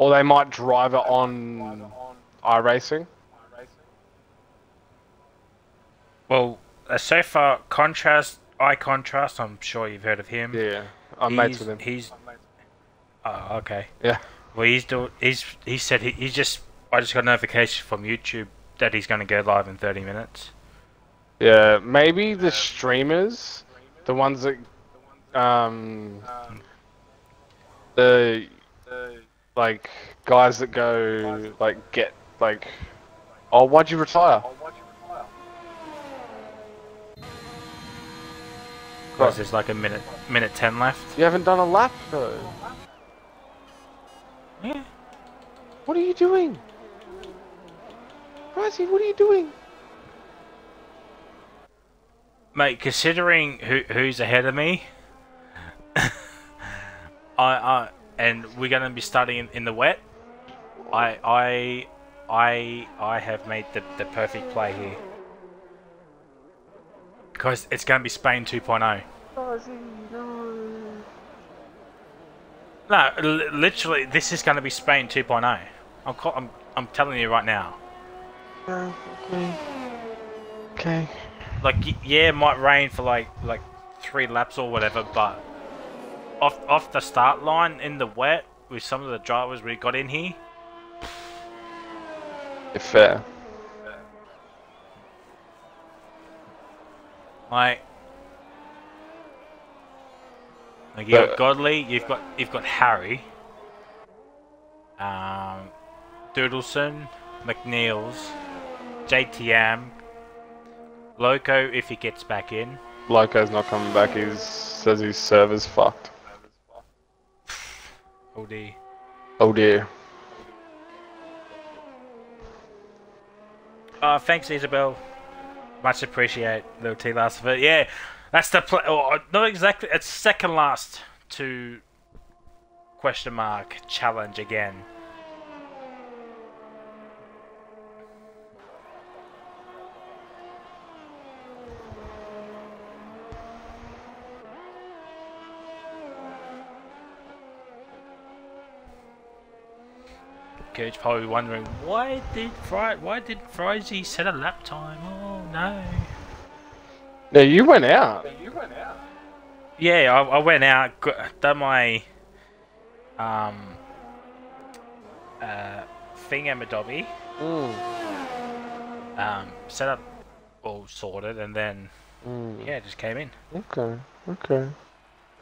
Or they might drive it on iRacing. Well, uh, so far, contrast, eye contrast. I'm sure you've heard of him. Yeah, I'm mates with him. He's. Oh, okay. Yeah. Well, he's do. He's he said he, he's just. I just got a notification from YouTube that he's going to go live in 30 minutes. Yeah, maybe the streamers, the ones that, um, the, like, guys that go, like, get, like, oh, why'd you retire? Because there's like a minute minute 10 left. You haven't done a lap, though. Yeah. What are you doing? Risey, what are you doing? Mate, considering who who's ahead of me, I I and we're gonna be starting in, in the wet. I I I I have made the the perfect play here. Because it's gonna be Spain oh. 2.0. No, li- literally, this is gonna be Spain 2.0. I'm I'm I'm telling you right now. okay. Okay. Like, yeah, it might rain for like like three laps or whatever, but off off the start line in the wet with some of the drivers we got in here, Fair. like, like you got But- Godley, you've got you've got Harry, um, Doodleson, McNeil's, JTM, Loco if he gets back in. Loco's not coming back. He says his server's fucked. OD. Oh dear. Uh, thanks, Isabel. Much appreciate the T last of it. Yeah, that's the play. Oh, not exactly. It's second last to question mark challenge again. Coach probably wondering why did Fry why did Frizy set a lap time? Oh no. No, you went out. Yeah, I, I went out, got, done my um uh thingamadobby, Mm. um, set up all sorted, and then Mm. yeah, just came in. Okay. Okay.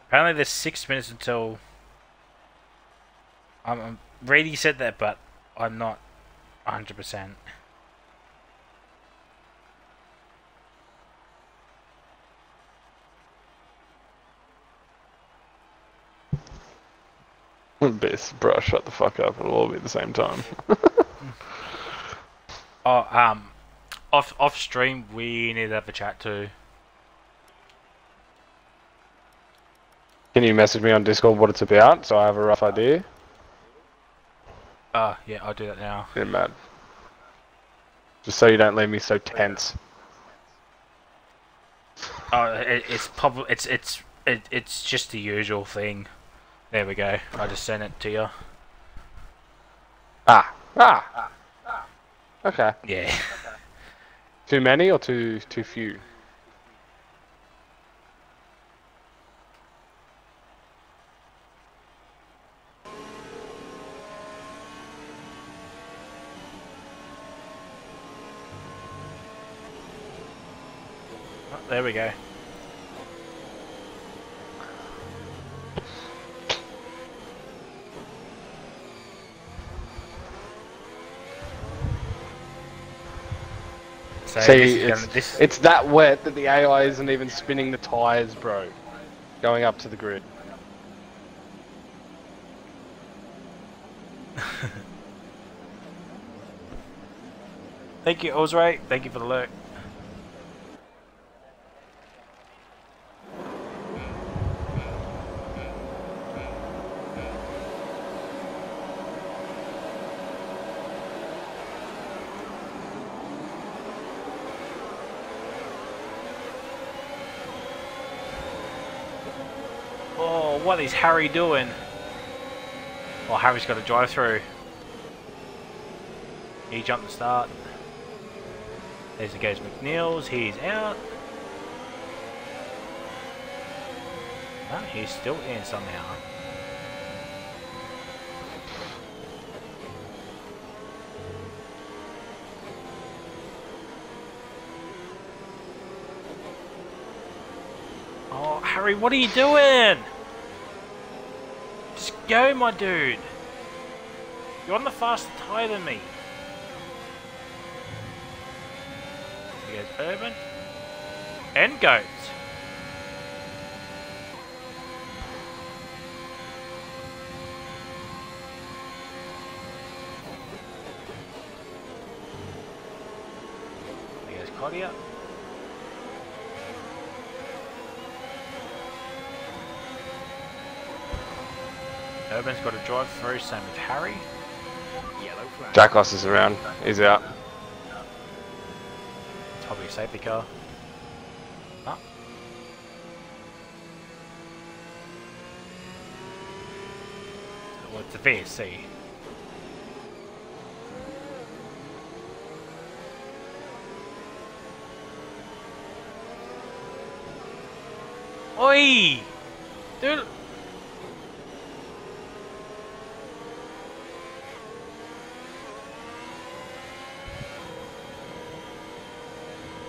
Apparently, there's six minutes until. I'm, I'm Brady said that, but I'm not 100. percent Best, bro, shut the fuck up. It'll all be at the same time. Oh, um, off off stream, we need to have a chat too. Can you message me on Discord what it's about so I have a rough idea? Uh, yeah, I'll do that now. Yeah, mad. Just so you don't leave me so tense. Oh, it, it's probably it's it's it, it's just the usual thing. There we go. I just sent it to you. Ah, ah. Okay. Yeah. Too many or too too few? There we go. So See, it's, gonna- this, it's that wet that the AI isn't even spinning the tires, bro. Going up to the grid. Thank you, Osray. Thank you for the alert. What is Harry doing? Oh, Harry's got to drive through. He jumped the start. There's the goes McNeil's. He's out. He's still in somehow. Oh, Harry, what are you doing? Go, my dude. You're on the faster tyre than me. Here goes Urban. And Goats. There goes Claudia. Urban's got to drive through, same with Harry. Jackass is around. He's out. It's probably a safety car. Ah. Well, it's a VSC. Oi! Dude!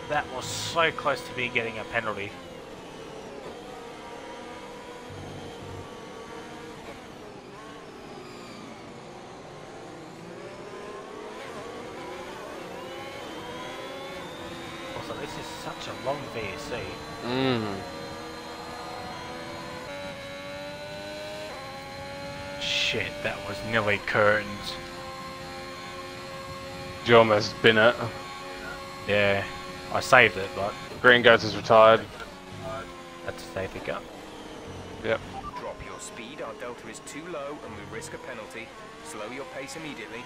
That was so close to me getting a penalty. Also, this is such a long VSC. Mmm. Shit, that was nearly curtains. You almost bin it. Yeah, I saved it, but Green Goats is retired. that's a safety car. Yep. Drop your speed. Our delta is too low and we risk a penalty. Slow your pace immediately.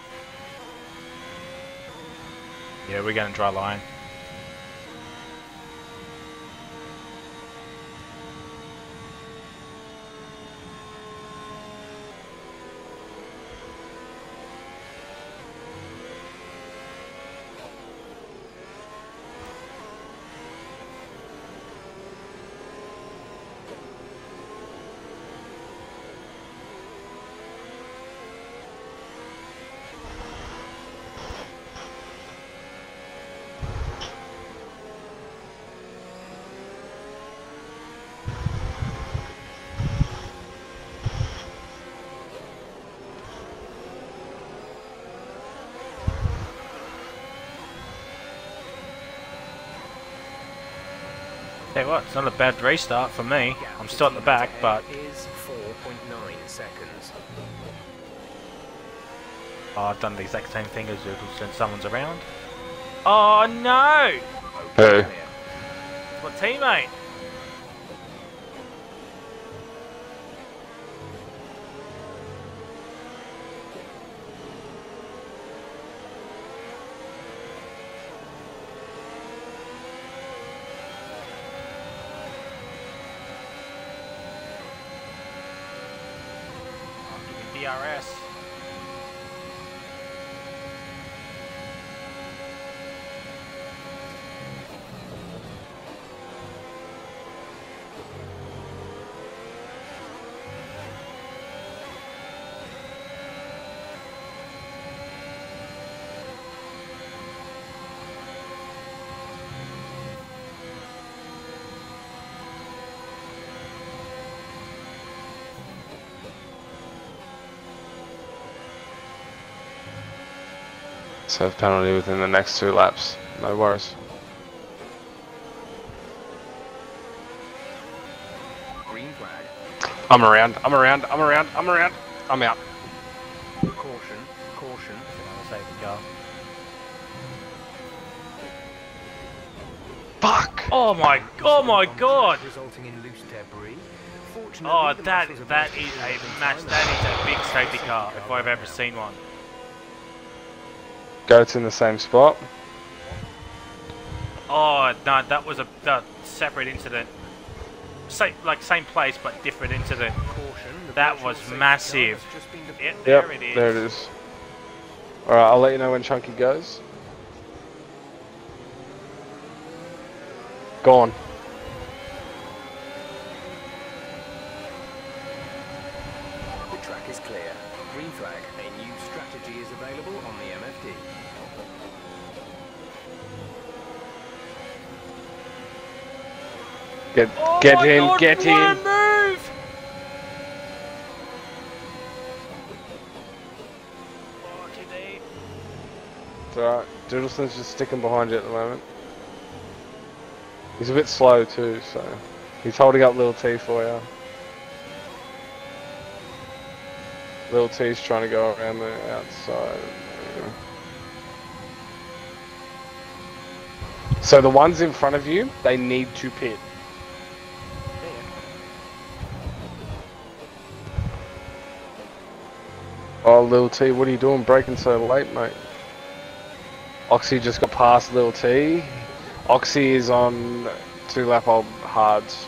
Yeah, we're going to dry line. Tell you what, it's not a bad restart for me. I'm still at the back, but 4.9 seconds. oh, I've done the exact same thing as Zoodles since someone's around. Oh no! Clear. My teammate! Oh, give me DRS. Penalty within the next two laps. No worries. Green flag. I'm around. I'm around. I'm around. I'm around. I'm out. Caution. Caution. Another safety car. Fuck! Oh my, oh my god! Resulting in loose debris. Oh, the that muscles of that the is engine a are match. fine. That is a big safety car if I've ever seen one. Goats in the same spot. Oh no, that was a, a separate incident. Same, like same place but different incident. Caution. That was massive. has just been Yep, there it is. there it is. Alright, I'll let you know when Chunky goes. Gone. Get Oh get in, God, get in. move! It's alright. Doodleson's just sticking behind you at the moment. He's a bit slow too, so he's holding up little T for you. Little T's trying to go around the outside. So the ones in front of you, they need to pit. Lil T, what are you doing breaking so late, mate? Oxy just got past Lil T. Oxy is on two lap old hards.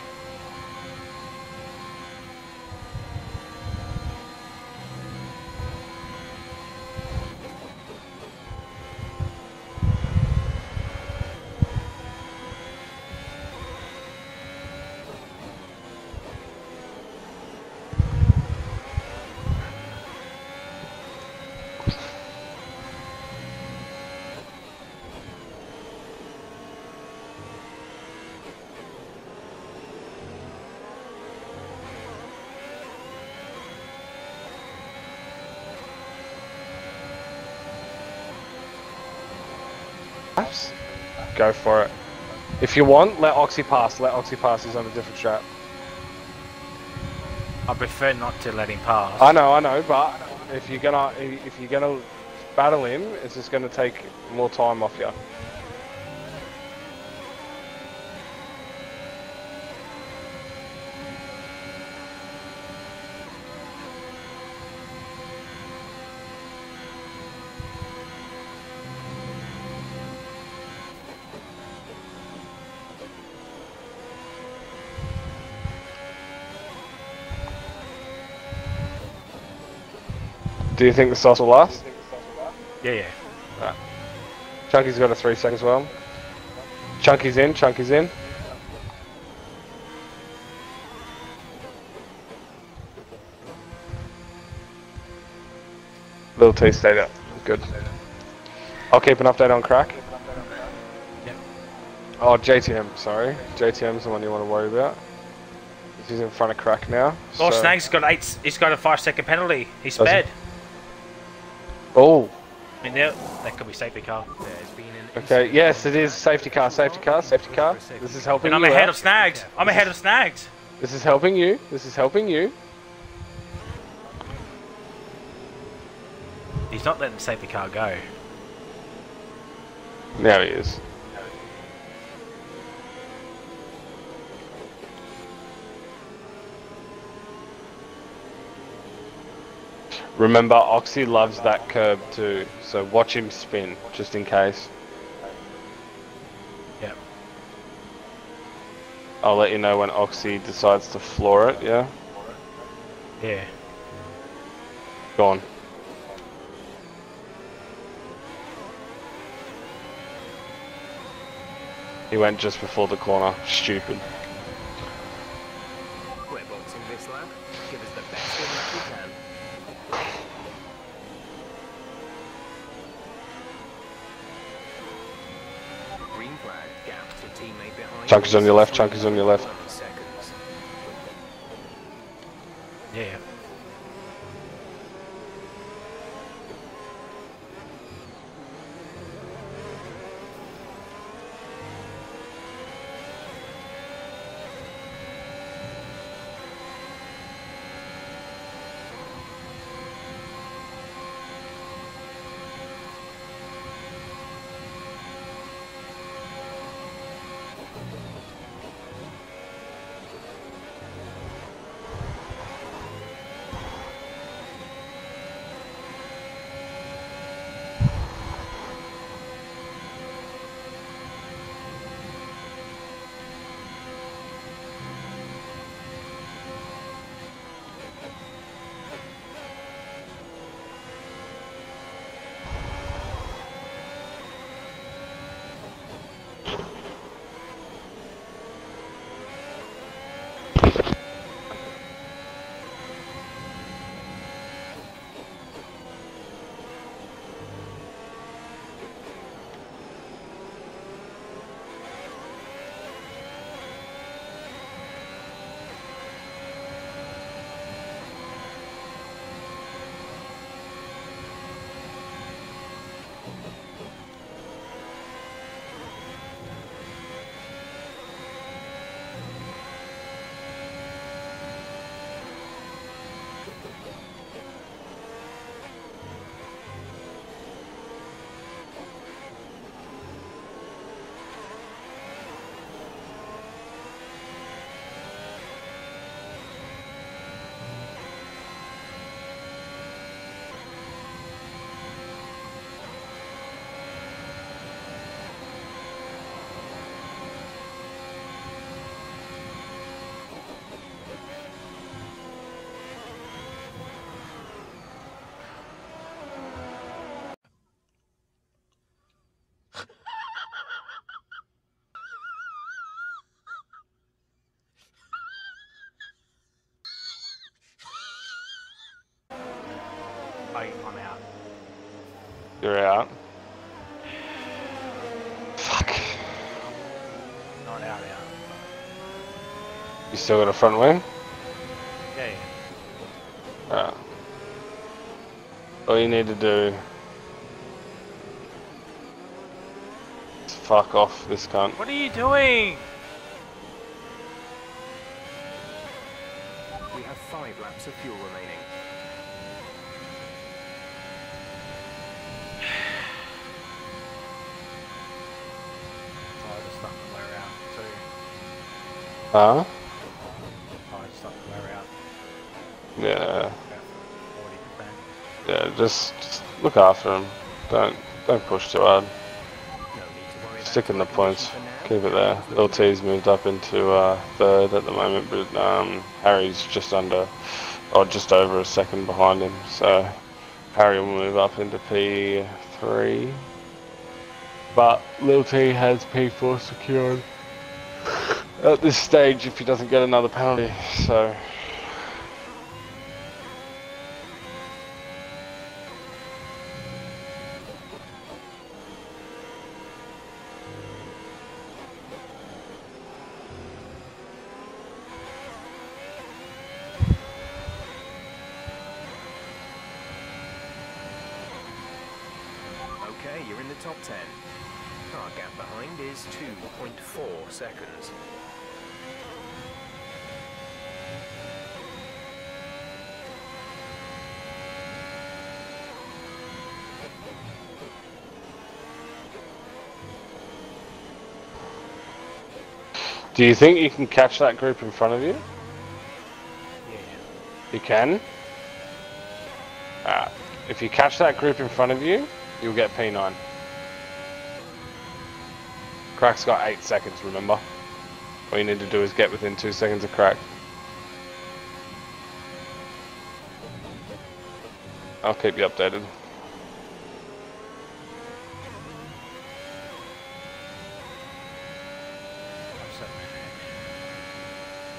Laps? Go for it. If you want, let Oxy pass. Let Oxy pass. He's on a different strap. I prefer not to let him pass. I know, I know, but if you're gonna if you're gonna battle him, it's just gonna take more time off you. Do you think the sauce will last? Yeah, yeah. Chunky's got a three second as well. Chunky's in, Chunky's in. Little T stayed up. Good. I'll keep an update on crack. Yep. Oh, JTM, sorry. JTM's the one you want to worry about. He's in front of crack now. Oh, so- Snake's got eight. He's got a five-second penalty. He's Does he? Sped. Oh, I mean, there- that could be safety car. There's been an okay. Yes, it is. Safety car, safety car, safety car. This is helping And I'm you ahead out. of Snags. I'm ahead of Snags. This is helping you. This is helping you. He's not letting the safety car go. Now he is. Remember, Oxy loves that curb too, so watch him spin, just in case. Yep. I'll let you know when Oxy decides to floor it, yeah? Yeah. Gone. He went just before the corner. Stupid. We're boxing this lap. Give us the best win lap we can. Green flag. Gap to teammate behind. Chunk is on your left, Chunk is on your left. I, I'm out. You're out. Fuck. Not out, out. You still got a front wing? Yeah, yeah. Alright. All you need to do is fuck off this cunt. What are you doing? We have five laps of fuel remaining. Oh, I just stuck the way around too. Huh? I just stuck the way. Yeah. Yeah, just, just look after him. Don't don't push too hard. No need to worry about Stick in the points. condition for now. Keep it there. Lil T's moved up into uh, third at the moment, but um, Harry's just under, or just over a second behind him. So Harry will move up into P3. But Lil T has P4 secured at this stage if he doesn't get another penalty. So Okay, you're in the top 10. Our gap behind is 2.4 seconds. Do you think you can catch that group in front of you? Yeah, You can. Uh, if you catch that group in front of you, you'll get P9. Crack's got 8 seconds, remember? All you need to do is get within 2 seconds of Crack. I'll keep you updated. I'm set.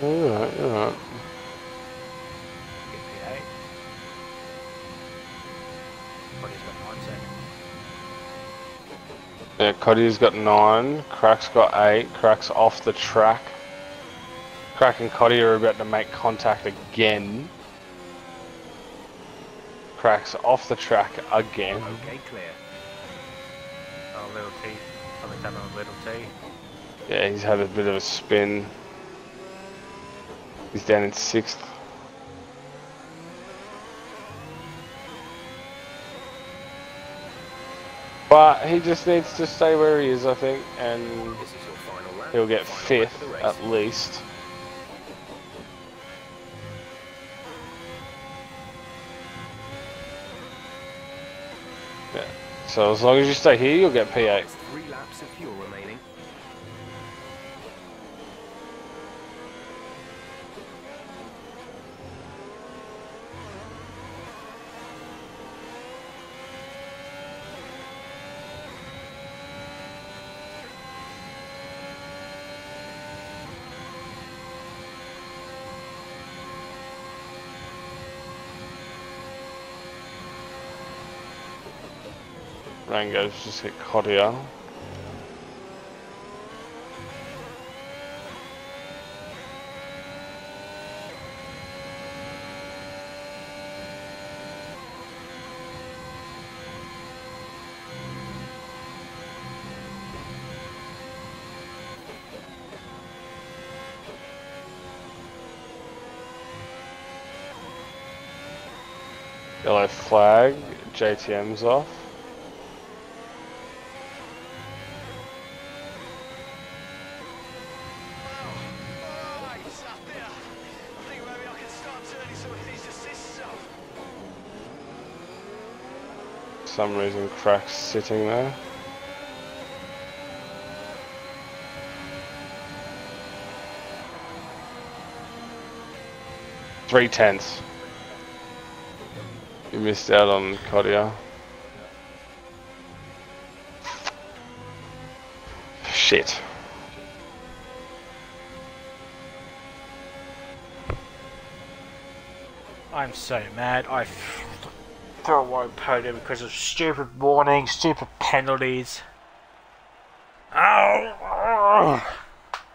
Alright, alright. Get P8. Cody's got nine seconds. Yeah, Cody's got 9, Crack's got 8, Crack's off the track. Crack and Cody are about to make contact again. Crack's off the track again. Okay, clear. Oh, little T. Something's happened with little T. Yeah, he's had a bit of a spin. He's down in 6th. But he just needs to stay where he is, I think, and This is your final lap. he'll get 5th of the race. at least. Yeah. So as long as you stay here, you'll get P8. There's three laps of fuel remaining. Rango's just hit Kodia. Yellow flag, JTM's off. Some reason Crack's sitting there. Three tenths. You missed out on Kodia. Shit. I'm so mad. I f- through a wide podium because of stupid warnings, stupid penalties. Oh!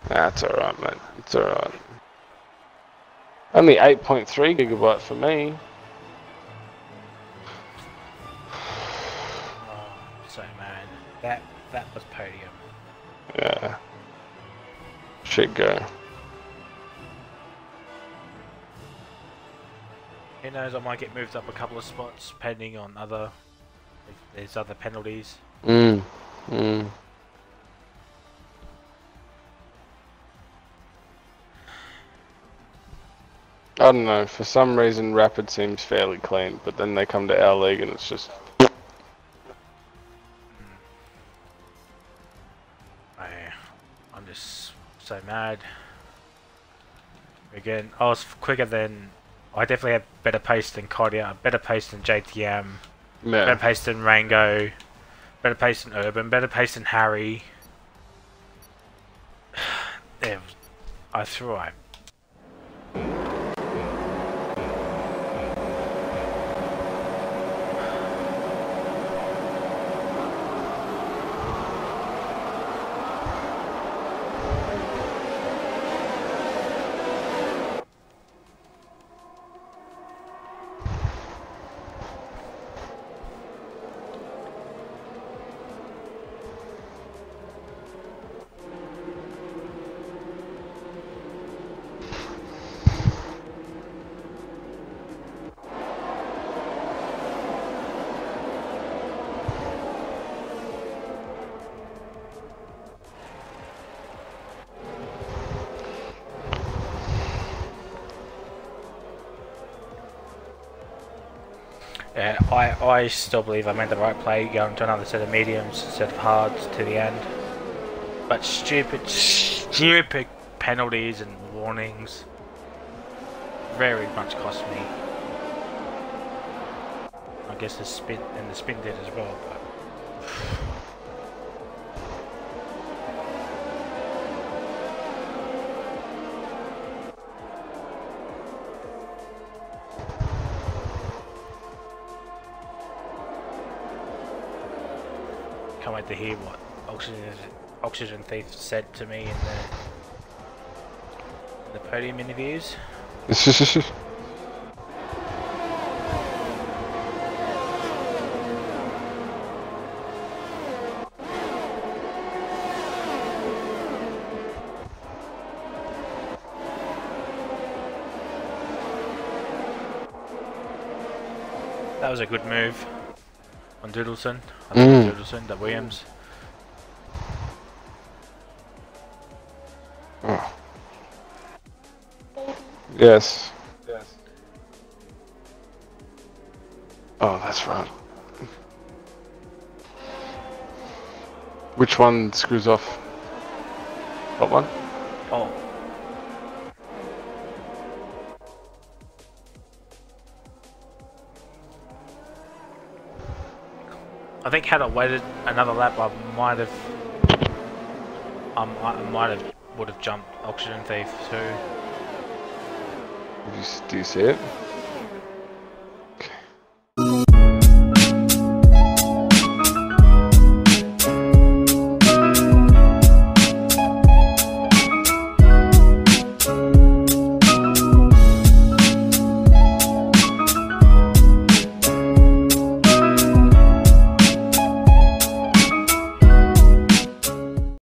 That's alright, mate. It's alright. Only 8.3 gigabyte for me. oh so mad. That that was podium. Yeah. Shit go. Who knows? I might get moved up a couple of spots, depending on other. If there's other penalties. Mm. Mm. I don't know, for some reason Rapid seems fairly clean, but then they come to our league and it's just I, I'm just so mad. Again, I was quicker than. I definitely have better pace than Kodia, better pace than JTM, better pace than Rango, better pace than Urban, better pace than Harry. There, I threw Yeah, I, I still believe I made the right play going to another set of mediums instead of hards to the end. But stupid, stupid penalties and warnings very much cost me. I guess the spin and the spin did as well, but can't wait to hear what Oxygen Oxygen Thief said to me in the in the podium interviews. That was a good move on Doodleson. on think Mm. Doodleson, the Williams. Oh. Yes. Yes. Oh, that's right. Which one screws off? What one? Oh. I think had I waited another lap, I might have, um, I might have would have jumped Oxygen Thief too. Do you, do you see it?